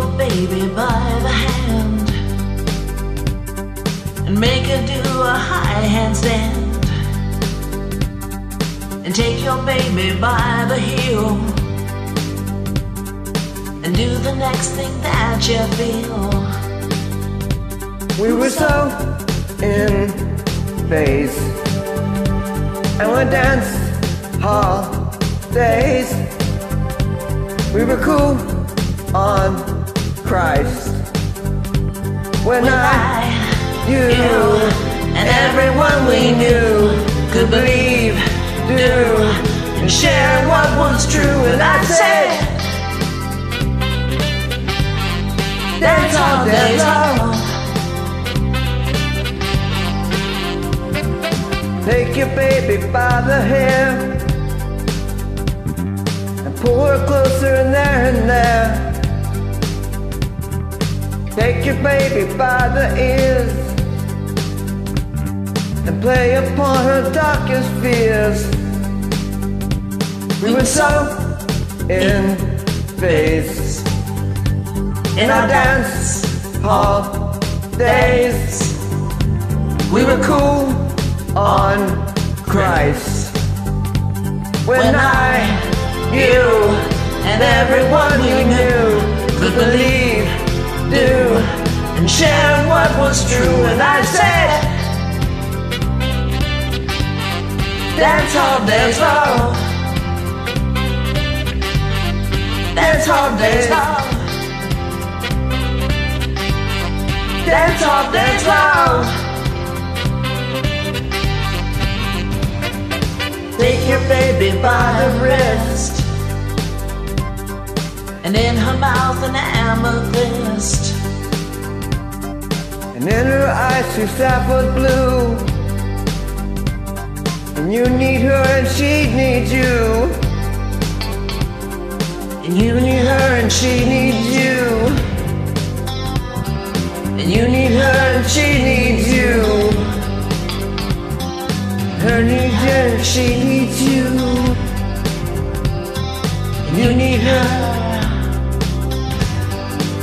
your baby by the hand and make her do a high handstand. And take your baby by the heel and do the next thing that you feel. We were so in phase, and we dance hall days. We were cool on Christ. When, When I, you, and everyone we knew could believe, do, and share what was true. And I said, That's all days long. take your baby by the hair and pull her closer and there. Take your baby by the ears and play upon her darkest fears. We were so in phase in our dance hall days. We were cool on Christ. When I, you, and everyone we knew could believe, share what was true. And I said, That's all days long. That's all days long. That's all days long. Take your baby by the wrist And in her mouth an amethyst and in her eyes she sapphire blue. And you need her and she needs you. And you need her and she needs you And you need her and she needs you. Her needs you and she needs you. And you need her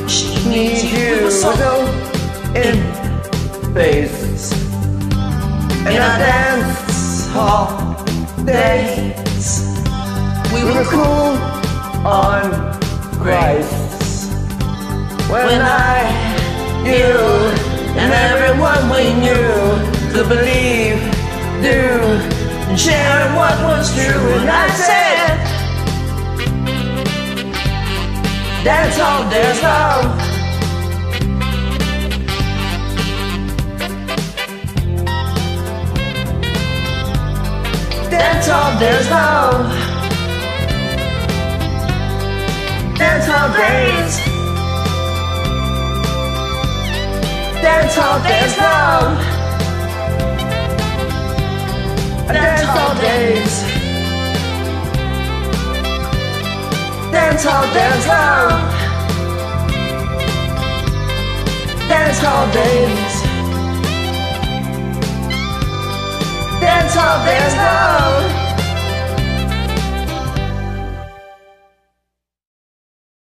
She needs Needs you you. We were so So in phase. in And our dance dance hall days. We We were cool on Christ. When I, you, and everyone we knew could believe, do, and sharing what was true And I said That's all there's love That's all there's love That's all days That's all there's love That's all days That's all there's love That's all days